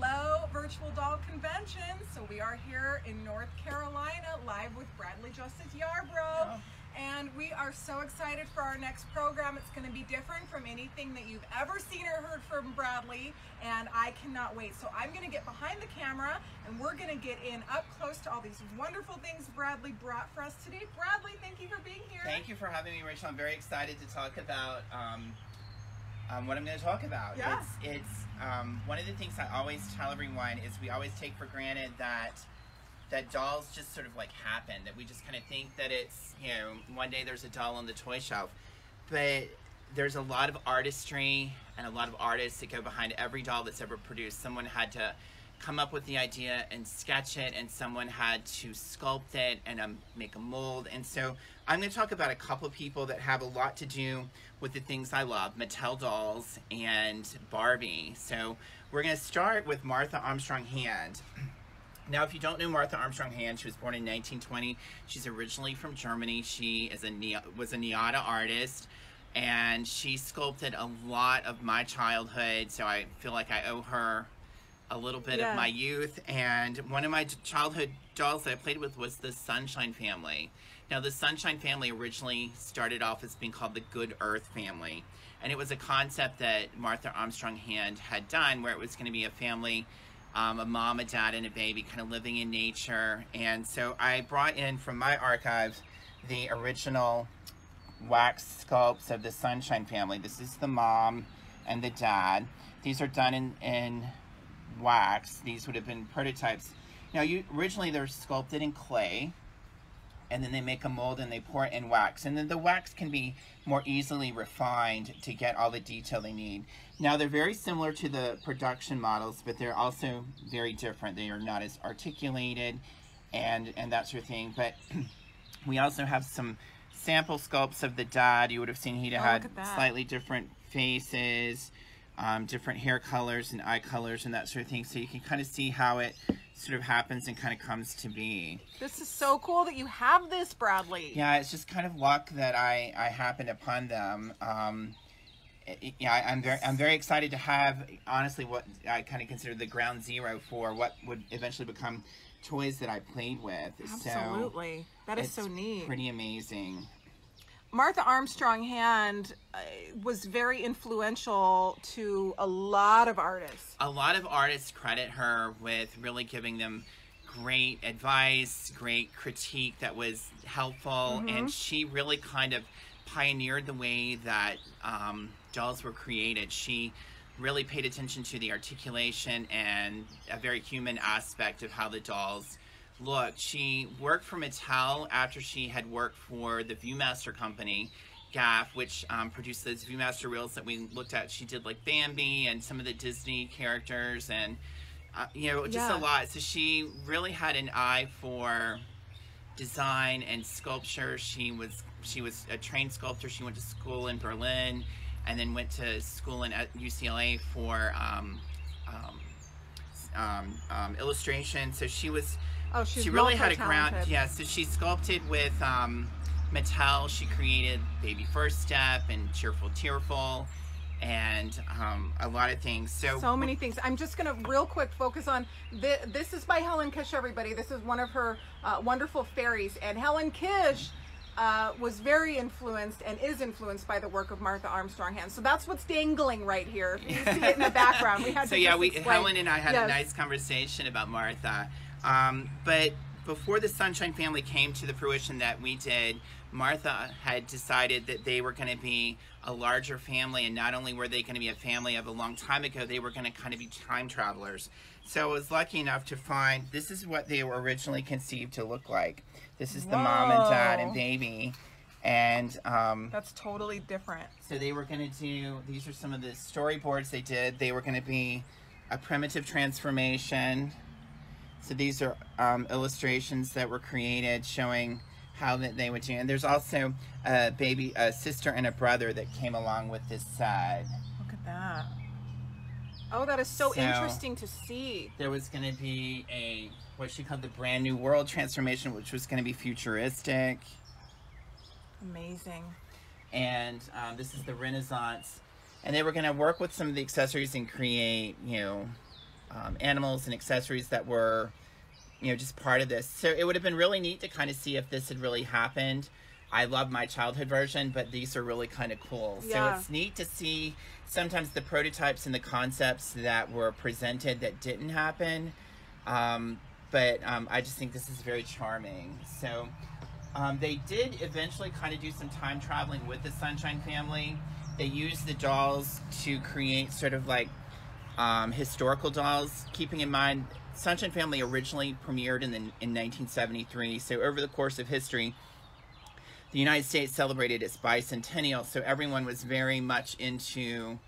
Hello, Virtual Doll Convention. So we are here in North Carolina, live with Bradley Justice Yarbrough. Oh. And we are so excited for our next program. It's going to be different from anything that you've ever seen or heard from Bradley, and I cannot wait. So I'm going to get behind the camera, and we're going to get in up close to all these wonderful things Bradley brought for us today. Bradley, thank you for being here. Thank you for having me, Rachel. I'm very excited to talk about um, um, what I'm going to talk about. Yeah. It's, it's um, one of the things I always tell everyone is we always take for granted that that dolls just sort of like happen, that we just kind of think that it's, you know, one day there's a doll on the toy shelf. But there's a lot of artistry and a lot of artists that go behind every doll that's ever produced. Someone had to come up with the idea and sketch it, and someone had to sculpt it and um, make a mold. And so I'm going to talk about a couple of people that have a lot to do with the things I love, Mattel dolls and Barbie. So we're going to start with Martha Armstrong Hand. Now, if you don't know Martha Armstrong Hand, she was born in 1920. She's originally from Germany. She is a was a NIADA artist, and she sculpted a lot of my childhood. So I feel like I owe her a little bit yeah. of my youth. And one of my childhood dolls that I played with was the Sunshine Family. Now, the Sunshine Family originally started off as being called the Good Earth Family. And it was a concept that Martha Armstrong Hand had done where it was going to be a family, um, a mom, a dad, and a baby kind of living in nature. And so I brought in from my archives the original wax sculpts of the Sunshine Family. This is the mom and the dad. These are done in, in wax. These would have been prototypes. Now, you originally they're sculpted in clay, and then they make a mold and they pour it in wax. And then the wax can be more easily refined to get all the detail they need. Now, they're very similar to the production models, but they're also very different. They are not as articulated and, and that sort of thing. But we also have some sample sculpts of the dad. You would have seen he oh, had slightly different faces um, different hair colors and eye colors and that sort of thing. So you can kind of see how it sort of happens and kind of comes to be. This is so cool that you have this, Bradley. Yeah, it's just kind of luck that I, I happened upon them. Um, yeah, I, am very I'm very excited to have honestly what I kind of consider the ground zero for what would eventually become toys that I played with. Absolutely, so that is so neat. Pretty amazing. Martha Armstrong Hand uh, was very influential to a lot of artists. A lot of artists credit her with really giving them great advice, great critique that was helpful, mm-hmm. and she really kind of pioneered the way that um, dolls were created. She really paid attention to the articulation and a very human aspect of how the dolls look, she worked for Mattel after she had worked for the Viewmaster company, Gaff, which um, produced those Viewmaster reels that we looked at. She did like Bambi and some of the Disney characters and, uh, you know, just yeah. a lot. So she really had an eye for design and sculpture. She was she was a trained sculptor. She went to school in Berlin and then went to school in at UCLA for um, um, um, um, illustration. So she was Oh, she's she really had a ground. Yeah, so she sculpted with um, Mattel. She created Baby First Step and Cheerful Tearful and um, a lot of things. So so many things. I'm just gonna real quick focus on this. This is by Helen Kish. Everybody, this is one of her uh, wonderful fairies, and Helen Kish. Uh, was very influenced and is influenced by the work of Martha Armstrong Hand. So that's what's dangling right here. You see it in the background. We had so yeah, we Helen and I had yes. a nice conversation about Martha. Um, but before the Sunshine Family came to the fruition that we did, Martha had decided that they were going to be a larger family, and not only were they going to be a family of a long time ago, they were going to kind of be time travelers. So I was lucky enough to find this is what they were originally conceived to look like. This is the Whoa. mom and dad and baby. And um, that's totally different. So they were going to do, these are some of the storyboards they did. They were going to be a primitive transformation so these are um, illustrations that were created showing how that they would do. And there's also a baby, a sister and a brother that came along with this side. Look at that. Oh, that is so, so interesting to see. There was going to be a, what she called the brand new world transformation, which was going to be futuristic. Amazing. And um, this is the Renaissance. And they were going to work with some of the accessories and create, you know, um, animals and accessories that were, you know, just part of this. So it would have been really neat to kind of see if this had really happened. I love my childhood version, but these are really kind of cool. Yeah. So it's neat to see sometimes the prototypes and the concepts that were presented that didn't happen. Um, but um, I just think this is very charming. So um, they did eventually kind of do some time traveling with the Sunshine family. They used the dolls to create sort of like um, historical dolls, keeping in mind Sunshine Family originally premiered in, the, in 1973. So over the course of history, the United States celebrated its bicentennial, so everyone was very much into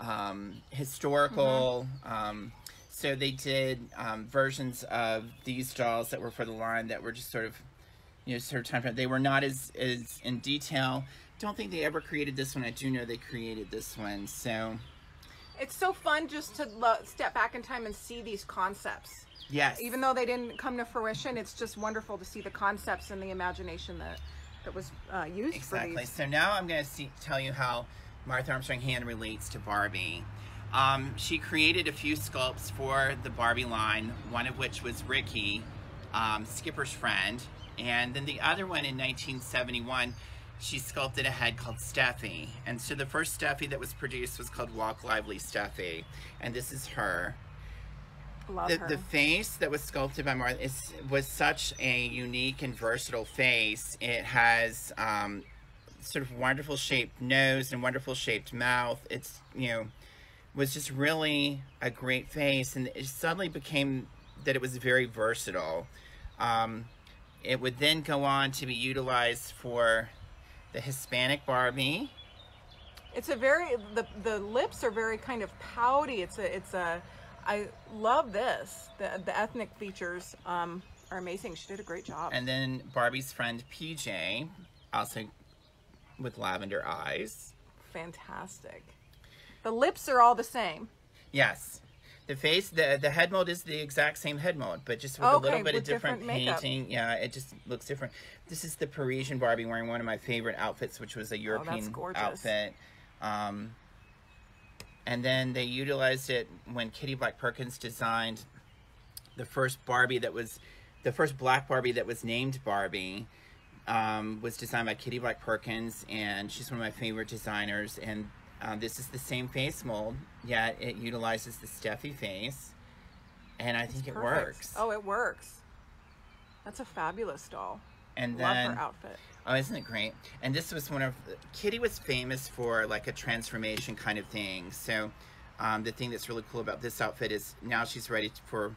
um, historical. Um, so they did um, versions of these dolls that were for the line that were just sort of, you know, sort of time. Frame they were not as as in detail. Don't think they ever created this one. I do know they created this one. So It's so fun just to lo- step back in time and see these concepts. yes, Even though they didn't come to fruition, it's just wonderful to see the concepts and the imagination that that was uh, used for Exactly. So now I'm going to tell you how Martha Armstrong Hand relates to Barbie. Um, she created a few sculpts for the Barbie line, one of which was Ricky, um, Skipper's friend, and then the other one in 1971, she sculpted a head called Steffi. And so the first Steffi that was produced was called Walk Lively Steffi, and this is her Love the, her. the face that was sculpted by Martha is, was such a unique and versatile face. It has um, sort of wonderful shaped nose and wonderful shaped mouth. It's, you know, was just really a great face. And it suddenly became that it was very versatile. Um, it would then go on to be utilized for the Hispanic Barbie. It's a very the the lips are very kind of pouty. It's a it's a I love this. The the ethnic features um, are amazing. She did a great job. And then Barbie's friend PJ, also with lavender eyes. Fantastic. The lips are all the same. Yes. The face, the the head mold is the exact same head mold, but just with a little bit of different, different painting. Yeah, it just looks different. This is the Parisian Barbie wearing one of my favorite outfits, which was a European Oh, outfit. Um, and then they utilized it when Kitty Black Perkins designed the first Barbie that was the first black Barbie that was named Barbie. Um, was designed by Kitty Black Perkins, and she's one of my favorite designers. And um, this is the same face mold, yet it utilizes the Steffi face, and I think it works. Oh, it works. That's a fabulous doll. and Love then, her outfit. oh, isn't it great? And this was one of Kitty was famous for like a transformation kind of thing. So um, the thing that's really cool about this outfit is now she's ready for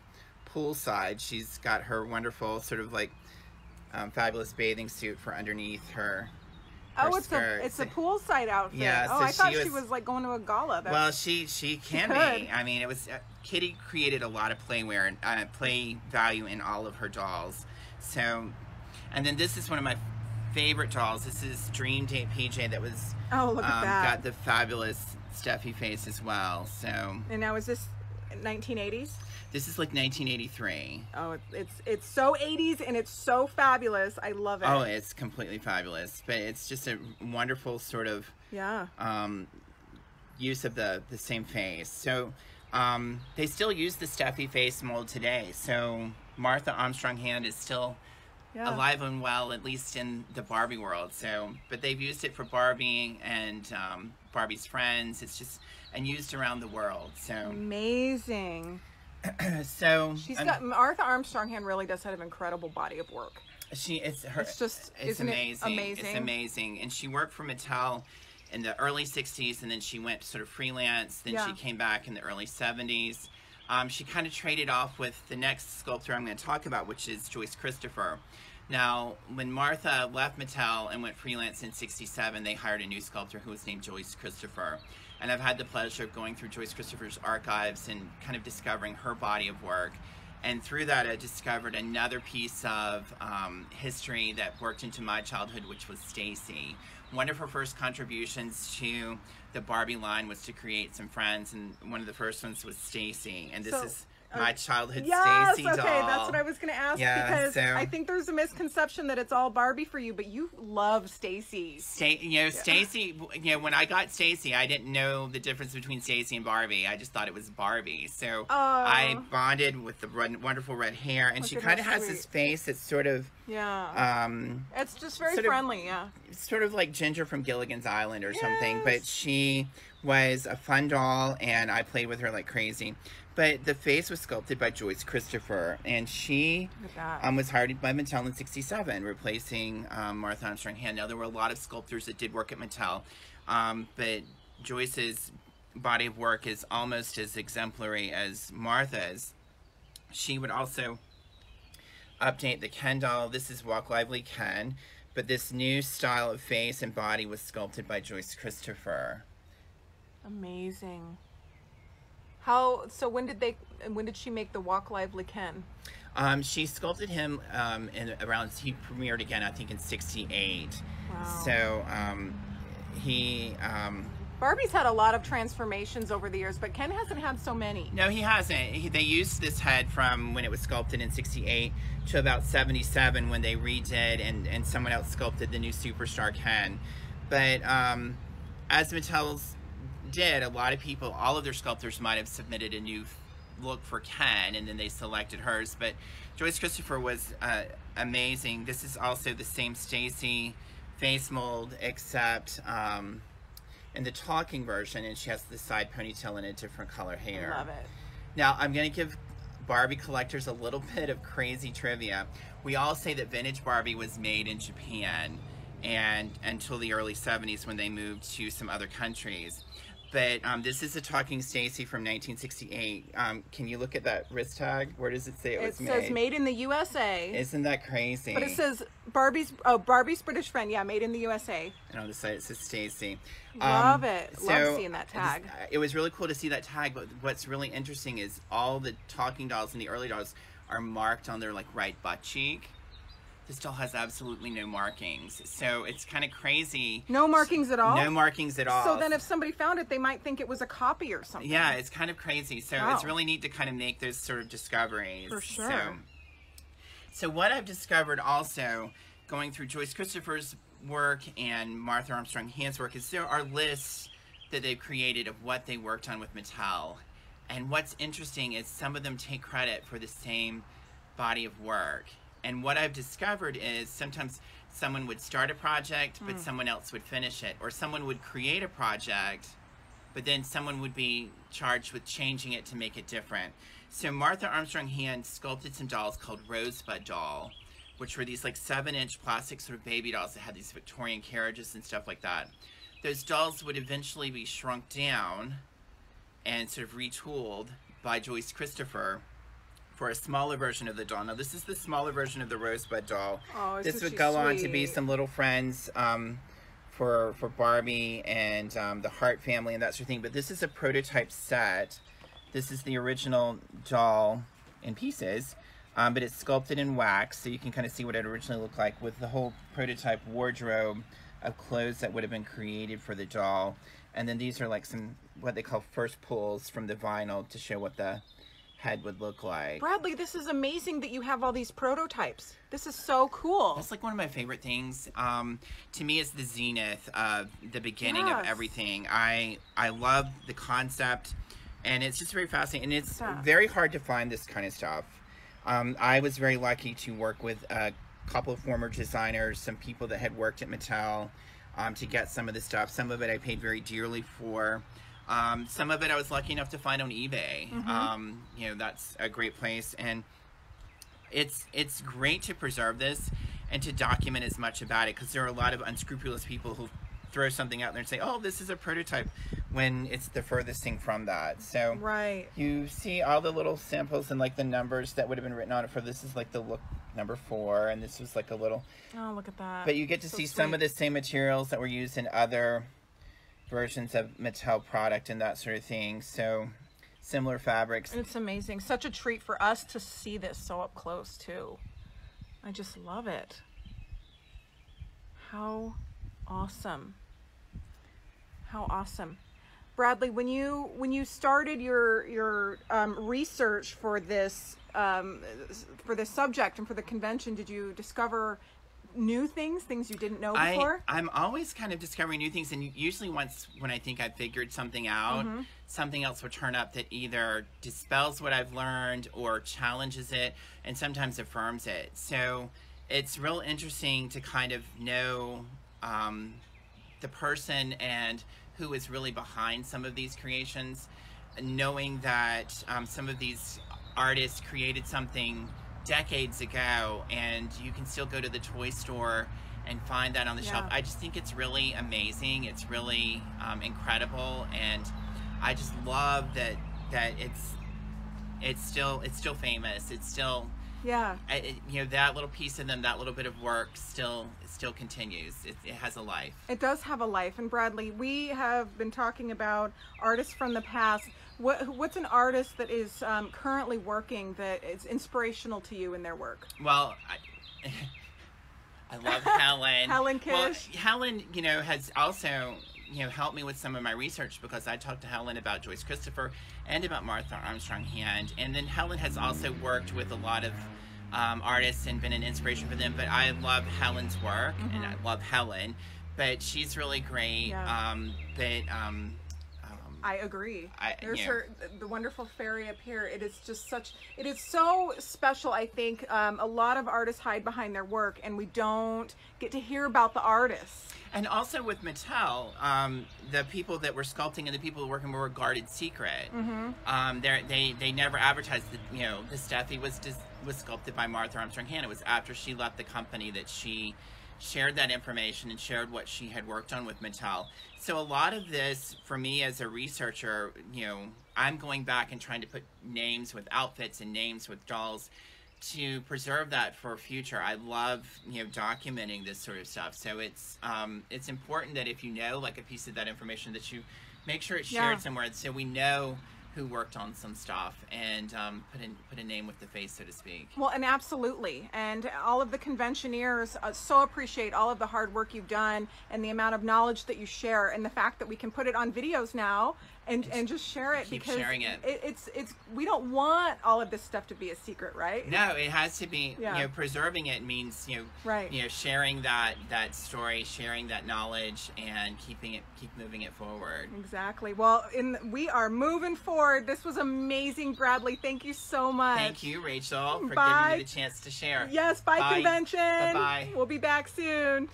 poolside. She's got her wonderful sort of like um, fabulous bathing suit for underneath her. Oh, it's a it's a poolside outfit. Yeah, oh, so I thought she she was- was like going to a gala. That's, Well, she she can could. be. I mean, it was uh, Kitty created a lot of playware and uh, play value in all of her dolls. So, and then this is one of my favorite dolls. This is Dream Date PJ that was oh, look at um, that. got the fabulous Steffi face as well. So and now is this 1980s? this is like 1983. Oh, it's it's so 80s and it's so fabulous. I love it. Oh, it's completely fabulous. But it's just a wonderful sort of yeah. um, use of the, the same face. So um, they still use the Steffi face mold today. So Martha Armstrong Hand is still Yeah. alive and well, at least in the Barbie world. So, but they've used it for Barbie and um, Barbie's friends. It's just and used around the world. So, Amazing. so She's um, got Martha Armstrong Hand really does have an incredible body of work. She it's her. It's just- it's isn't it amazing. It's amazing? amazing, and she worked for Mattel in the early '60s, and then she went sort of freelance. Then she came back in the early '70s. Um, she kind of traded off with the next sculptor I'm going to talk about, which is Joyce Christopher. Now, when Martha left Mattel and went freelance in '67, they hired a new sculptor who was named Joyce Christopher. And I've had the pleasure of going through Joyce Christopher's archives and kind of discovering her body of work. And through that, I discovered another piece of um, history that worked into my childhood, which was Stacey. One of her first contributions to the Barbie line was to create some friends, and one of the first ones was Stacey. And this So- is my childhood Yes, Stacey okay, doll. that's what I was going to ask Yeah, because so- I think there's a misconception that it's all Barbie for you, but you love Stacey. Sta- you know, Stacey. You know, when I got Stacey, I didn't know the difference between Stacey and Barbie. I just thought it was Barbie. So I bonded with the red, wonderful red hair, and Look she kind of has this face that's sort of, Yeah. um, it's just very sort of- friendly, yeah. sort of like Ginger from Gilligan's Island or something. But she was a fun doll, and I played with her like crazy. But the face was sculpted by Joyce Christopher, and she Look at that. um, was hired by Mattel in '67, replacing um, Martha Armstrong Hand. Now there were a lot of sculptors that did work at Mattel, um, but Joyce's body of work is almost as exemplary as Martha's. She would also update the Ken doll. This is Walk Lively Ken, but this new style of face and body was sculpted by Joyce Christopher. Amazing. How so when did they when did she make the Walk Lively Ken? Um, she sculpted him um, in around he premiered again, I think in '68. Wow. So um, he um, Barbie's had a lot of transformations over the years, but Ken hasn't had so many. no, he hasn't. He, they used this head from when it was sculpted in '68 to about '77 when they redid and and someone else sculpted the new Superstar Ken. But um, as Mattel's did, a lot of people, all of their sculptors might have submitted a new look for Ken, and then they selected hers. But Joyce Christopher was uh, amazing. This is also the same Stacey face mold, except um, in the talking version, and she has the side ponytail and a different color hair. Love it. Now, I'm going to give Barbie collectors a little bit of crazy trivia. We all say that vintage Barbie was made in Japan and until the early 70s when they moved to some other countries. But um, this is a talking Stacey from 1968. Um, can you look at that wrist tag? Where does it say it, It was says made in the USA. Isn't that crazy? but it says Barbie's oh Barbie's British friend, yeah, made in the USA. And on the side it says Stacey. Love it. Love so seeing that this- tag. It was really cool to see that tag, but what's really interesting is all the talking dolls and the early dolls are marked on their like right butt cheek. This doll has absolutely no markings, so it's kind of crazy. No markings at all. No markings at all. So then, if somebody found it, they might think it was a copy or something. Yeah, it's kind of crazy. So Wow. it's really neat to kind of make those sort of discoveries. For sure. So, so what I've discovered also going through Joyce Christopher's work and Martha Armstrong Hand's work is there are lists that they've created of what they worked on with Mattel. And what's interesting is some of them take credit for the same body of work. And what I've discovered is sometimes someone would start a project, but hmm. someone else would finish it, or someone would create a project, but then someone would be charged with changing it to make it different. So Martha Armstrong Hand sculpted some dolls called Rosebud Doll, which were these like seven inch plastic sort of baby dolls that had these Victorian carriages and stuff like that. Those dolls would eventually be shrunk down and sort of retooled by Joyce Christopher for a smaller version of the doll. Now this is the smaller version of the Rosebud doll. Oh, this would go on to be some little friends um, for for Barbie and um, the Heart family and that sort of thing. But this is a prototype set. This is the original doll in pieces, um, but it's sculpted in wax, so you can kind of see what it originally looked like with the whole prototype wardrobe of clothes that would have been created for the doll. And then these are like some what they call first pulls from the vinyl to show what the head would look like. Bradley, this is amazing that you have all these prototypes. This is so cool. That's like one of my favorite things. Um, to me, it's the zenith of the beginning Yes. of everything. I I love the concept, and it's just very fascinating. And it's Yeah. very hard to find this kind of stuff. Um, I was very lucky to work with a couple of former designers, some people that had worked at Mattel, um, to get some of the stuff. Some of it I paid very dearly for. Um, some of it I was lucky enough to find on eBay. Um, you know, that's a great place. And it's it's great to preserve this and to document as much about it because there are a lot of unscrupulous people who throw something out there and say, "Oh, this is a prototype," when it's the furthest thing from that. So right. you see all the little samples and like the numbers that would have been written on it for this is like the look number four, and this was like a little. Oh, look at that. But you get to So see some of the same materials that were used in other versions of Mattel product and that sort of thing. So similar fabrics. It's amazing. Such a treat for us to see this so up close too. I just love it. How awesome. How awesome. Bradley, when you when you started your your um, research for this um, for this subject and for the convention, did you discover new things, things you didn't know before? I, I'm always kind of discovering new things, and usually once when I think I've figured something out, Mm-hmm. something else will turn up that either dispels what I've learned or challenges it, and sometimes affirms it. So it's real interesting to kind of know um, the person and who is really behind some of these creations, knowing that um, some of these artists created something decades ago and you can still go to the toy store and find that on the shelf. I just think it's really amazing. It's really um, incredible, and I just love that that it's it's still it's still famous. It's still yeah. I- it, you know that little piece of them, that little bit of work, still still continues. It, it has a life. It does have a life. And Bradley, we have been talking about artists from the past. What, what's an artist that is um, currently working that is inspirational to you in their work? Well, I, I love Helen. Helen Well, Helen, you know, has also you know helped me with some of my research because I talked to Helen about Joyce Christopher and about Martha Armstrong Hand, and then Helen has also worked with a lot of um, artists and been an inspiration for them. But I love Helen's work, and I love Helen. But she's really great. Mm-hmm. Yeah. Um, but I agree. I- There's her, the wonderful fairy up here. It is just such, it is so special. I think um, a lot of artists hide behind their work, and we don't get to hear about the artists. And also with Mattel, um, the people that were sculpting and the people working were a guarded secret. Mm-hmm. Um, they're- they they never advertised that you know the Steffi was was sculpted by Martha Armstrong Hand. It was after she left the company that she shared that information and shared what she had worked on with Mattel. So a lot of this, for me as a researcher, you know, I'm going back and trying to put names with outfits and names with dolls to preserve that for future. I love you know documenting this sort of stuff. So it's um, it's important that if you know like a piece of that information that you make sure it's shared Yeah. somewhere so we know who worked on some stuff and um, put in put a name with the face, so to speak. Well, and absolutely. And all of the conventioneers uh, so appreciate all of the hard work you've done and the amount of knowledge that you share and the fact that we can put it on videos now and, and just share it Keep because sharing it. it's it's we don't want all of this stuff to be a secret, right? No, it has to be. Yeah. You know, preserving it means you know, Right. you know, sharing that that story, sharing that knowledge, and keeping it, keep moving it forward. Exactly. Well, in we are moving forward. This was amazing, Bradley. Thank you so much. Thank you, Rachel, for Bye. giving me the chance to share. Yes, bye, Bye. convention. Bye-bye. We'll be back soon.